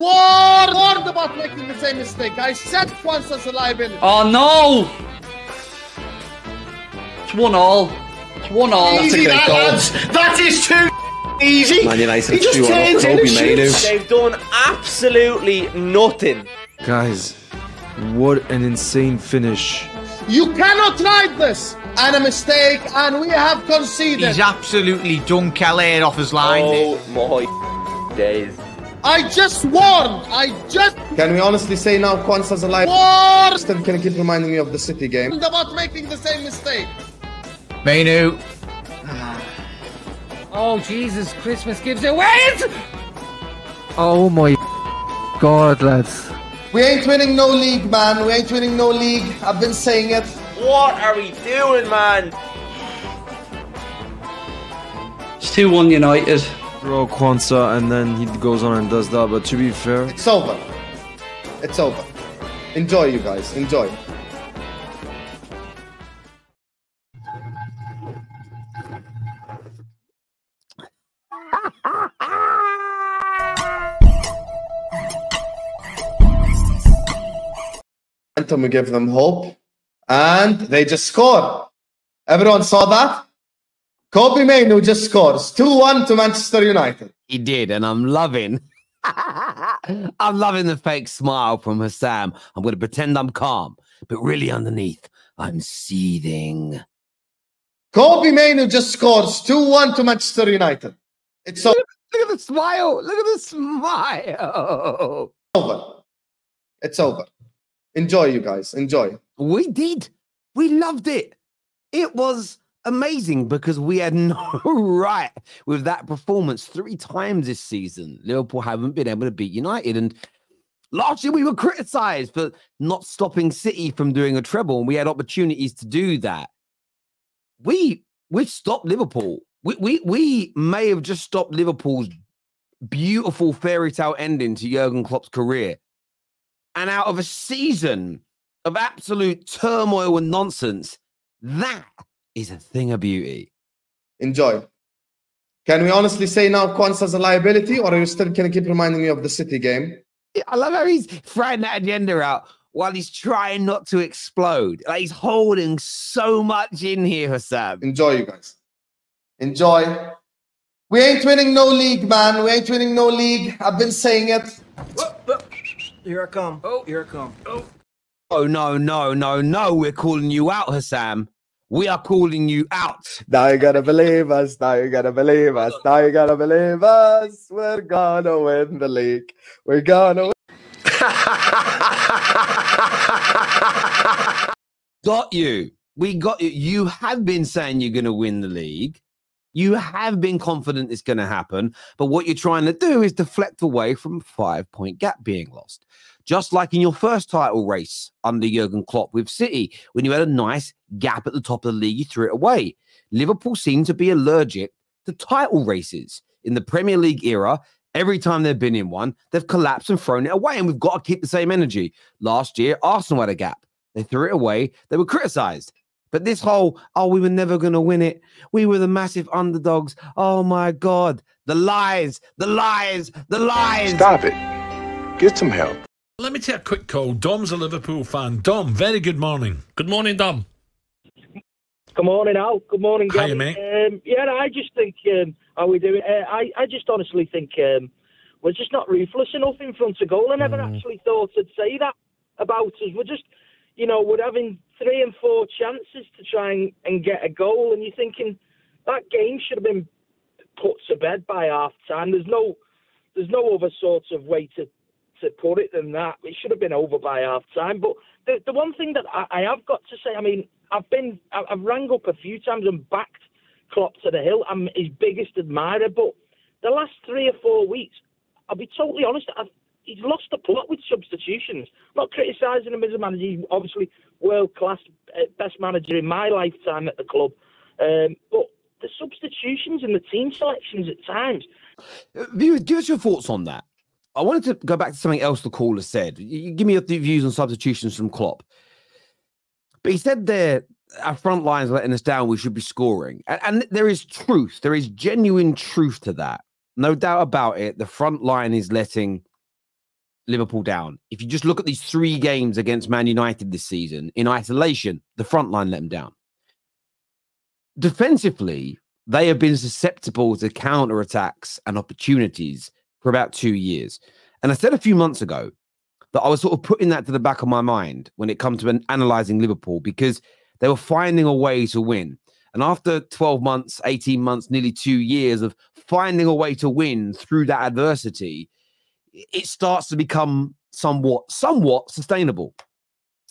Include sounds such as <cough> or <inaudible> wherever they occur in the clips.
Warned, warned about making the same mistake. I said once as a liability. Oh no! It's one all. It's one all. That's a Easy, great that, goal. lads. That is too easy. Man United He just 2 turns in Kobbie and shoots. They've done absolutely nothing. Guys, what an insane finish. You cannot ride this. And a mistake, and we have conceded. He's absolutely done Kelleher off his line. Oh my days. I just warned. I just Can we honestly say now Quansah's alive? warned Still can keep reminding me of the City game. about making the same mistake. Mainoo. <sighs> Oh, Jesus, Christmas gives it away! Oh my god, lads. We ain't winning no league, man. We ain't winning no league. I've been saying it. What are we doing, man? It's 2 1 United. Throw Quansah and then he goes on and does that. But to be fair, It's over. It's over. Enjoy, you guys. Enjoy. Momentum, we give them hope, and they just score. Everyone saw that. Kobbie Mainoo just scores 2-1 to Manchester United. He did, and I'm loving. <laughs> I'm loving the fake smile from Hassam. I'm going to pretend I'm calm, but really underneath, I'm seething. Kobbie Mainoo just scores 2-1 to Manchester United. It's o- Look at the smile. Look at the smile. over. It's over. Enjoy, you guys. Enjoy. We did. We loved it. It was amazing because we had <laughs> no right with that performance three times this season. Liverpool haven't been able to beat United. And last year we were criticized for not stopping City from doing a treble, and we had opportunities to do that. We we've stopped Liverpool. We we we may have just stopped Liverpool's beautiful fairy tale ending to Jurgen Klopp's career. And out of a season of absolute turmoil and nonsense, that is a thing of beauty. Enjoy. Can we honestly say now Quansah's a liability, or are you still going to keep reminding me of the City game? I love how he's throwing that agenda out while he's trying not to explode. Like he's holding so much in here, Hassam. Enjoy, you guys. Enjoy. We ain't winning no league, man. We ain't winning no league. I've been saying it. Here I come. Oh, here I come. Oh. Oh, no, no, no, no. We're calling you out, Hassam. We are calling you out. Now you gotta believe us. Now you gotta believe us. Now you gotta believe us. We're gonna win the league. We're gonna win. <laughs> Got you. We got you. You have been saying you're going to win the league. You have been confident it's going to happen. But what you're trying to do is deflect away from five point gap being lost. Just like in your first title race under Jurgen Klopp with City, when you had a nice gap at the top of the league, you threw it away. Liverpool seem to be allergic to title races in the Premier League era. Every time they've been in one, they've collapsed and thrown it away. And we've got to keep the same energy. Last year, Arsenal had a gap. They threw it away. They were criticized. But this whole, oh, we were never going to win it. We were the massive underdogs. Oh my God. The lies, the lies, the lies. Stop it. Get some help. Let me take a quick call. Dom's a Liverpool fan. Dom, very good morning. Good morning, Dom. Good morning, Al. Good morning, Hiya, Gary. mate. Um, yeah, I just think um, how we doing. Uh, I I just honestly think um, we're just not ruthless enough in front of goal. I never Mm. actually thought I'd say that about us. We're just, you know, we're having three and four chances to try and, and get a goal, and you're thinking that game should have been put to bed by half time. There's no, there's no other sort of way to to put it than that. It should have been over by half time. But the the one thing that I, I have got to say, I mean, I've been I've rang up a few times and backed Klopp to the hill. I'm his biggest admirer, but the last three or four weeks, I'll be totally honest, I've, he's lost the plot with substitutions. not criticising him as a manager. He's obviously world class, uh, best manager in my lifetime at the club. Um, but the substitutions and the team selections at times. Uh, give us your thoughts on that. I wanted to go back to something else the caller said. You- give me your views on substitutions from Klopp. But he said there, our front line's letting us down. We should be scoring, and, and there is truth. There is genuine truth to that. No doubt about it. The front line is letting Liverpool down. If you just look at these three games against Man United this season in isolation, the front line let them down. Defensively, they have been susceptible to counter attacks and opportunities for about two years. And I said a few months ago that I was sort of putting that to the back of my mind when it comes to an- analyzing Liverpool because they were finding a way to win. And after 12 months, 18 months, nearly two years of finding a way to win through that adversity, it starts to become somewhat, somewhat sustainable.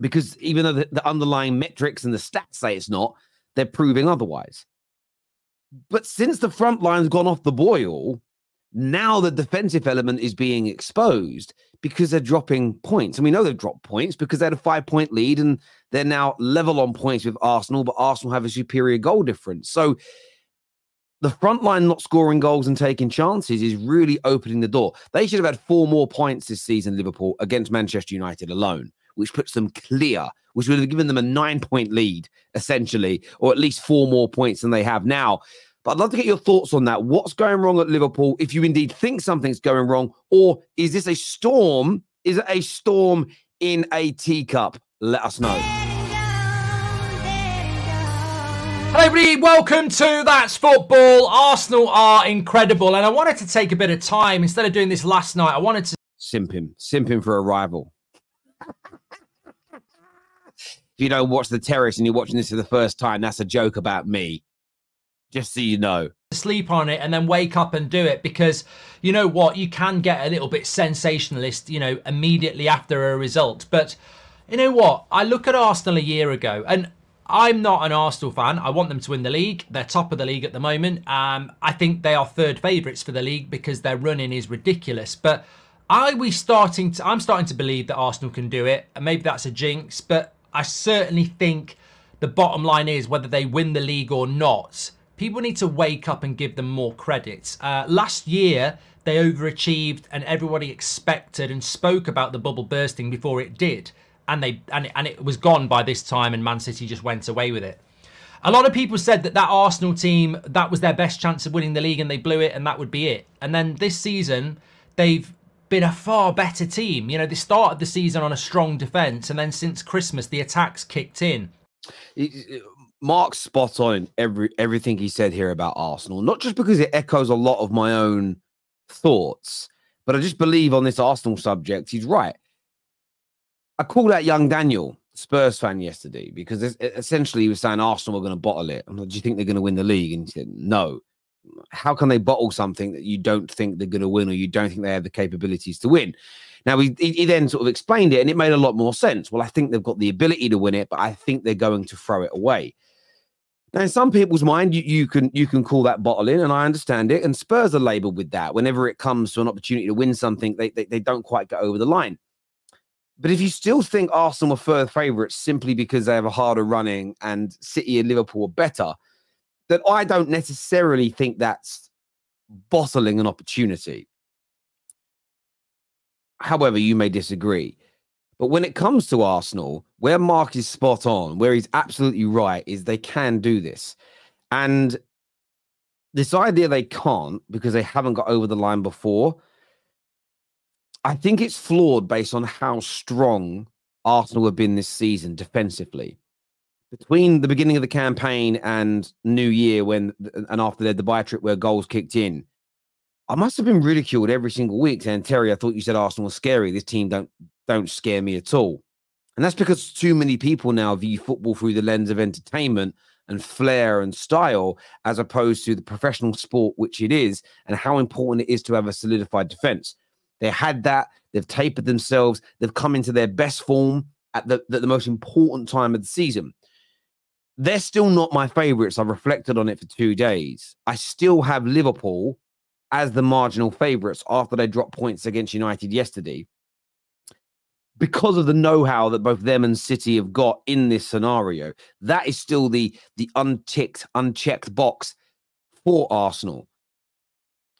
Because even though the, the underlying metrics and the stats say it's not, they're proving otherwise. But since the front line's gone off the boil, now the defensive element is being exposed because they're dropping points. And we know they've dropped points because they had a five point lead and they're now level on points with Arsenal, but Arsenal have a superior goal difference. So the front line not scoring goals and taking chances is really opening the door. They should have had four more points this season, Liverpool, against Manchester United alone, which puts them clear, which would have given them a nine point lead, essentially, or at least four more points than they have now. But I'd love to get your thoughts on that. What's going wrong at Liverpool? If you indeed think something's going wrong, or is this a storm? Is it a storm in a teacup? Let us know. Hello, everybody. Welcome to That's Football. Arsenal are incredible, and I wanted to take a bit of time instead of doing this last night. I wanted to Simping, simping for a rival. if you don't watch The Terrace and you're watching this for the first time, that's a joke about me. Just so you know. sleep on it and then wake up and do it because you know what you can get a little bit sensationalist you know immediately after a result. But you know what? I look at arsenal a year ago and i'm not an arsenal fan. I want them to win the league. They're top of the league at the moment. Um, i think they are third favourites for the league because their running is ridiculous. But are we starting to i'm starting to believe that arsenal can do it. And maybe that's a jinx but i certainly think the bottom line is whether they win the league or not people need to wake up and give them more credit. Uh, last year, they overachieved, and everybody expected and spoke about the bubble bursting before it did, and they and it, and it was gone by this time, and Man City just went away with it. A lot of people said that that Arsenal team that was their best chance of winning the league, and they blew it, and that would be it. And then this season, they've been a far better team. You know, they started the season on a strong defence, and then since Christmas, the attacks kicked in. Mark's spot on every everything he said here about Arsenal, not just because it echoes a lot of my own thoughts, but I just believe on this Arsenal subject, he's right. I called out young Daniel, Spurs fan, yesterday because essentially he was saying Arsenal are going to bottle it. I'm like, Do you think they're going to win the league? And he said, No. How can they bottle something that you don't think they're going to win or you don't think they have the capabilities to win? Now, he, he then sort of explained it and it made a lot more sense. Well, I think they've got the ability to win it, but I think they're going to throw it away. Now, in some people's mind, you, you can you can call that bottling, and I understand it. And Spurs are labelled with that. Whenever it comes to an opportunity to win something, they, they, they don't quite get over the line. But if you still think Arsenal third favourites simply because they have a harder running and City and Liverpool are better, then I don't necessarily think that's bottling an opportunity. However, you may disagree. But when it comes to Arsenal, where Mark is spot on, where he's absolutely right, is they can do this. And this idea they can't because they haven't got over the line before, I think it's flawed based on how strong Arsenal have been this season defensively. Between the beginning of the campaign and New Year, when and after their Dubai trip where goals kicked in, I must have been ridiculed every single week. And Terry, I thought you said Arsenal was scary. This team don't don't scare me at all. And that's because too many people now view football through the lens of entertainment and flair and style, as opposed to the professional sport which it is, and how important it is to have a solidified defense. They had that, they've tapered themselves, they've come into their best form at the, the, the most important time of the season. They're still not my favorites. I've reflected on it for two days. I still have Liverpool as the marginal favorites after they dropped points against United yesterday because of the know-how that both them and City have got in this scenario. That is still the the unticked, unchecked box for Arsenal.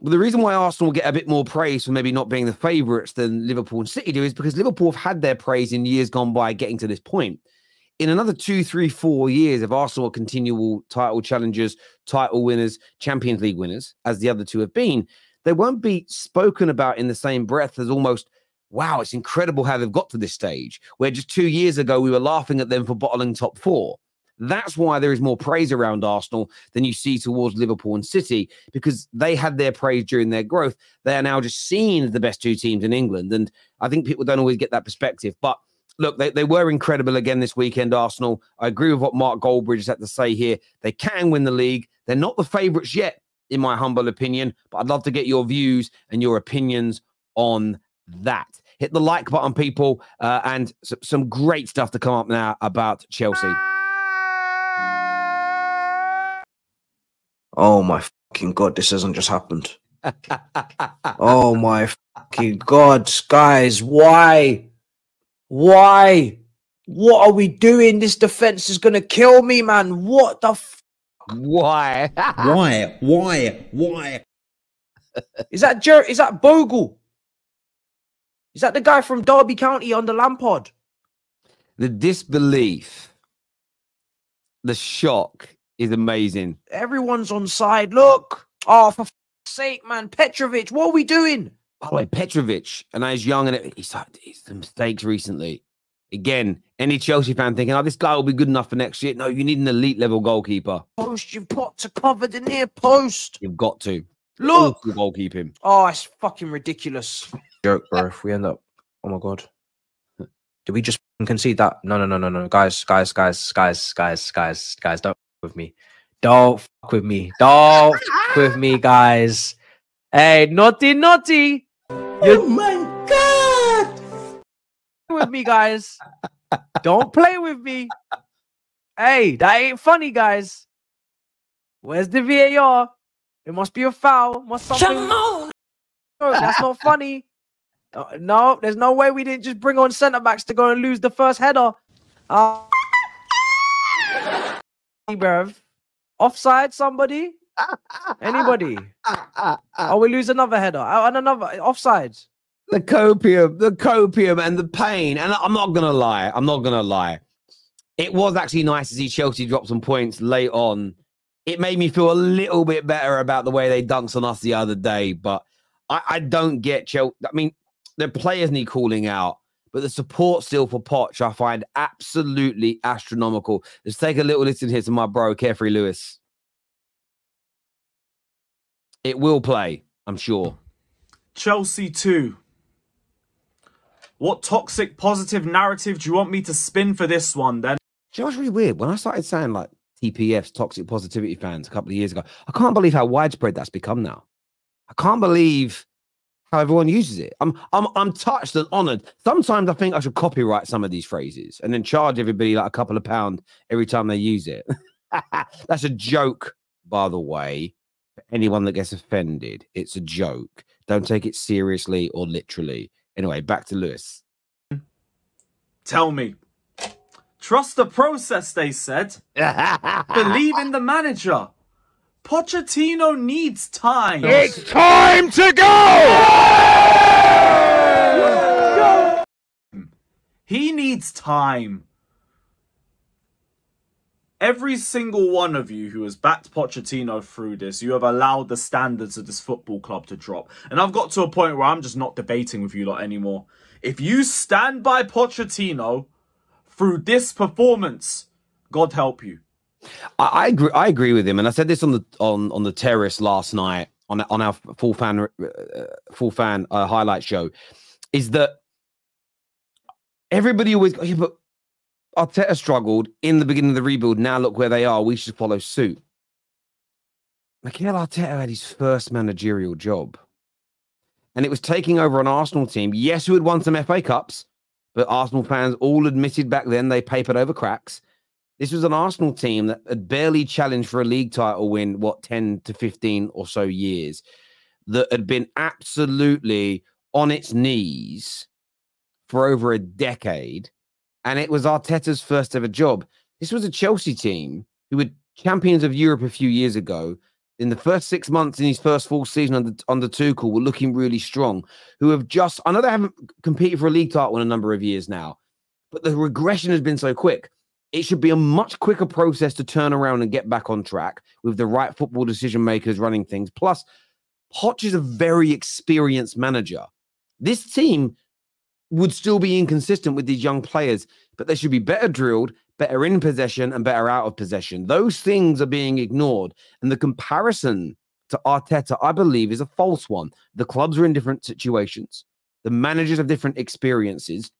But the reason why Arsenal get a bit more praise for maybe not being the favourites than Liverpool and City do is because Liverpool have had their praise in years gone by getting to this point. In another two, three, four years, if Arsenal are continual title challengers, title winners, Champions League winners, as the other two have been, they won't be spoken about in the same breath as almost wow, it's incredible how they've got to this stage. Where just two years ago we were laughing at them for bottling top four. That's why there is more praise around Arsenal than you see towards Liverpool and City because they had their praise during their growth. They are now just seen as the best two teams in England. And I think people don't always get that perspective. But look, they, they were incredible again this weekend, Arsenal. I agree with what Mark Goldbridge had to say here. They can win the league. They're not the favourites yet, in my humble opinion, but I'd love to get your views and your opinions on that. Hit the like button, people, uh, and s- some great stuff to come up now about Chelsea. <laughs> Oh my fucking god, this hasn't just happened. <laughs> oh my fucking god, guys, why? Why? What are we doing? This defense is gonna kill me, man. What the f- Why? Why? Why? <laughs> Why? is that Jer- is that Bogle? Is that the guy from Derby County on the Lampard? The disbelief, the shock is amazing. Everyone's on side. Look. Oh, for f- sake, man. Petrovic, what are we doing? By the way, Petrovic, and I was young and he's had he's some mistakes recently. Again, any Chelsea fan thinking, oh, this guy will be good enough for next year. No, you need an elite level goalkeeper. Post, you've got to cover the near post. You've got to. Look. Goalkeeping. Oh, it's fucking ridiculous. Joke, bro. If we end up, oh my god, did we just concede that? No, no, no, no, no, guys, guys, guys, guys, guys, guys, guys, don't f- with me. Don't fuck with me. Don't fuck with me, guys. Hey, naughty, naughty. Oh my god. With me, guys. Don't play with me. Hey, that ain't funny, guys. Where's the VAR? It must be a foul. Must something. No, that's not funny. Uh, no, there's no way we didn't just bring on centre backs to go and lose the first header. Uh, bruv. Offside, somebody? Anybody? oh, we lose another header. Uh, And another offside. The copium, the copium, and the pain. And I'm not gonna lie. I'm not gonna lie. It was actually nice to see Chelsea drop some points late on. It made me feel a little bit better about the way they dunked on us the other day. But I, I don't get Chelsea. I mean, the players need calling out, but the support still for Poch I find absolutely astronomical. Let's take a little listen here to my bro, Carefree Lewis. It will play, I'm sure. Chelsea 2. What toxic positive narrative do you want me to spin for this one then? Do you know what's really weird? When I started saying like TPFs, toxic positivity fans, a couple of years ago, I can't believe how widespread that's become now. I can't believe how everyone uses it. I'm I'm I'm touched and honored. Sometimes I think I should copyright some of these phrases and then charge everybody like a couple of pound every time they use it. <laughs> that's a joke, by the way. For anyone that gets offended, it's a joke. Don't take it seriously or literally. Anyway, back to Lewis. Tell me. Trust the process, they said. <laughs> Believe in the manager. Pochettino needs time. It's time to go! He needs time. Every single one of you who has backed Pochettino through this, you have allowed the standards of this football club to drop. And I've got to a point where I'm just not debating with you lot anymore. If you stand by Pochettino through this performance, God help you. I, I agree. I agree with him, and I said this on the on on the terrace last night on on our full fan uh, full fan uh, highlight show. Is that everybody always? Yeah, but Arteta struggled in the beginning of the rebuild. Now look where they are. We should follow suit. Mikel Arteta had his first managerial job, and it was taking over an Arsenal team. Yes, who had won some FA Cups, but Arsenal fans all admitted back then they papered over cracks. This was an Arsenal team that had barely challenged for a league title win, what, 10 to 15 or so years, that had been absolutely on its knees for over a decade. And it was Arteta's first ever job. This was a Chelsea team who were champions of Europe a few years ago. In the first six months in his first full season under, under Tuchel, were looking really strong. Who have just, I know they haven't competed for a league title in a number of years now, but the regression has been so quick it should be a much quicker process to turn around and get back on track with the right football decision makers running things. Plus, Poch is a very experienced manager. This team would still be inconsistent with these young players, but they should be better drilled, better in possession, and better out of possession. Those things are being ignored. And the comparison to Arteta, I believe, is a false one. The clubs are in different situations, the managers have different experiences.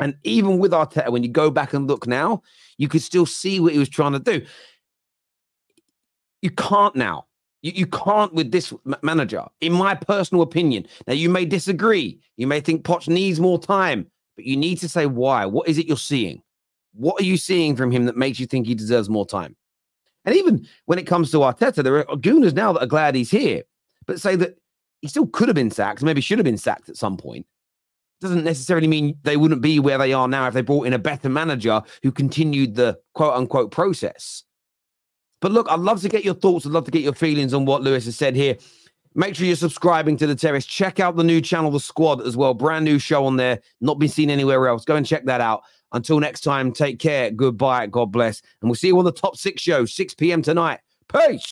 And even with Arteta, when you go back and look now, you could still see what he was trying to do. You can't now. You, you can't with this manager, in my personal opinion. Now, you may disagree. You may think Poch needs more time, but you need to say why. What is it you're seeing? What are you seeing from him that makes you think he deserves more time? And even when it comes to Arteta, there are gooners now that are glad he's here, but say that he still could have been sacked, maybe should have been sacked at some point. Doesn't necessarily mean they wouldn't be where they are now if they brought in a better manager who continued the quote unquote process. But look, I'd love to get your thoughts. I'd love to get your feelings on what Lewis has said here. Make sure you're subscribing to the Terrace. Check out the new channel, The Squad, as well. Brand new show on there, not been seen anywhere else. Go and check that out. Until next time, take care. Goodbye. God bless. And we'll see you on the top six show, 6 p.m. tonight. Peace.